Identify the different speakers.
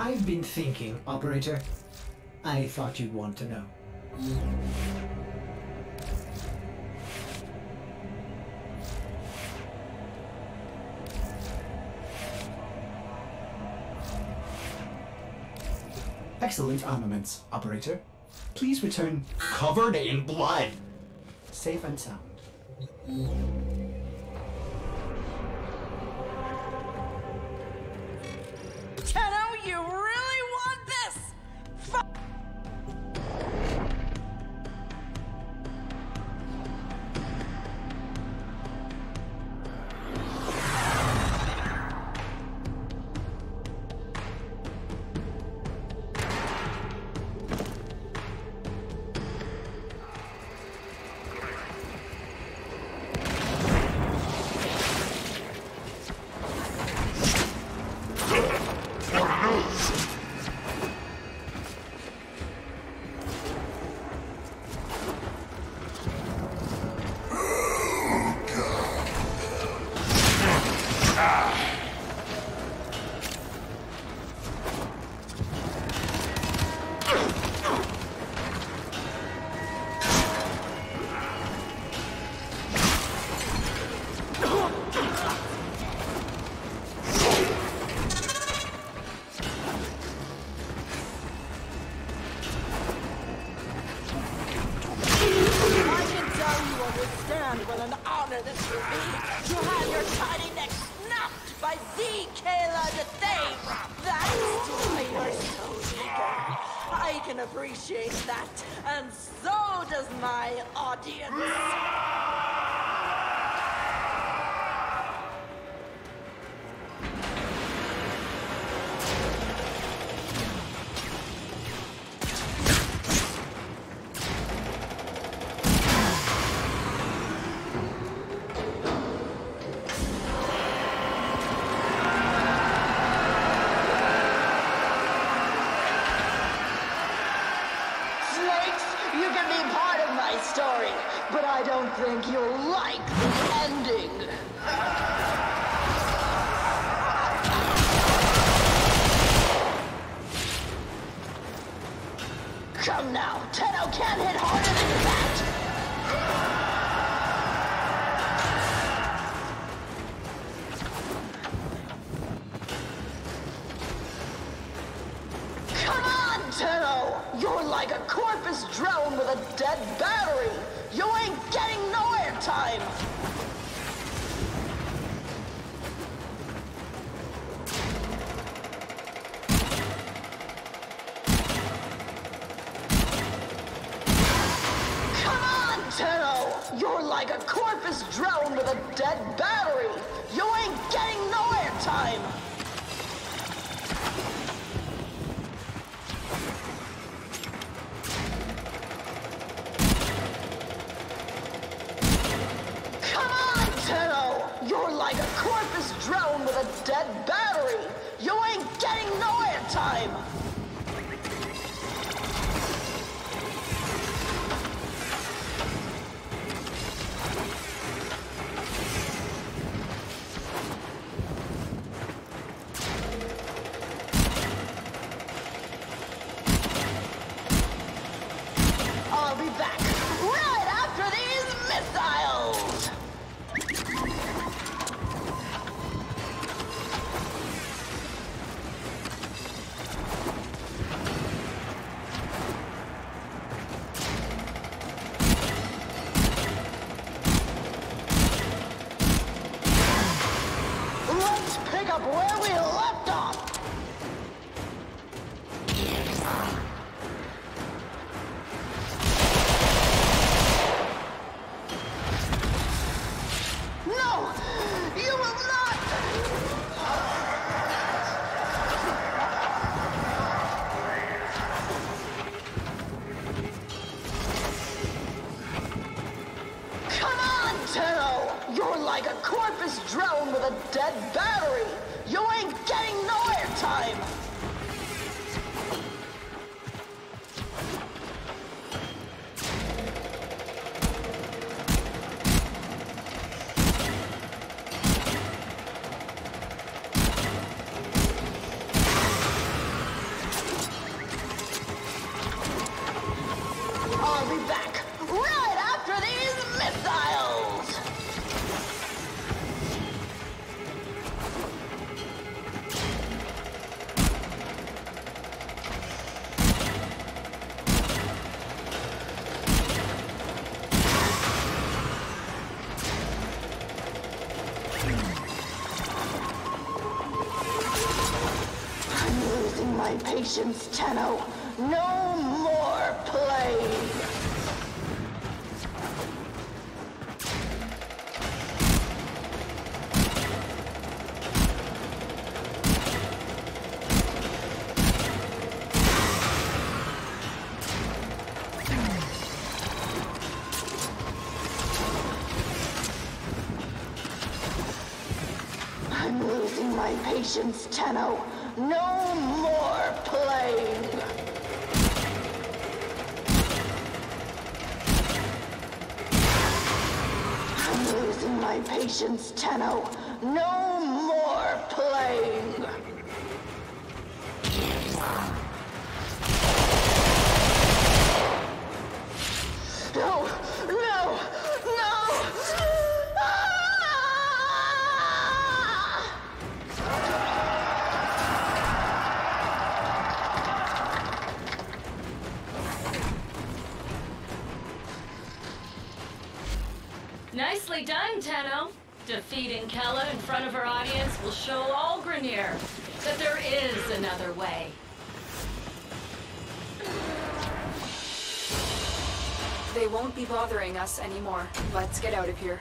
Speaker 1: I've been thinking, Operator. I thought you'd want to know. Excellent armaments, Operator. Please return covered in blood. Safe and sound.
Speaker 2: Understand what an honor this will be to have your tiny neck snapped by Z. Kela De Thaym. That's make her so eager. I can appreciate that, and so does my audience. You can be part of my story, but I don't think you'll like the ending. Come now, Tenno can't hit harder than that! You're like a corpus drone with a dead battery! You ain't getting no airtime! Come on, Tenno! You're like a corpus drone with a dead battery! You ain't getting no airtime! No Let's pick up where we left off! No! You will not! Come on, Tenno! You're like a corpus drone with a dead battery! You ain't patience, Tenno. No more play! I'm losing my patience, Tenno. No more playing. I'm losing my patience, Tenno. No more playing.
Speaker 3: Nicely done, Tenno. Defeating Kela in front of her audience will show all Grineer that there is another way.
Speaker 4: They won't be bothering us anymore. Let's get out of here.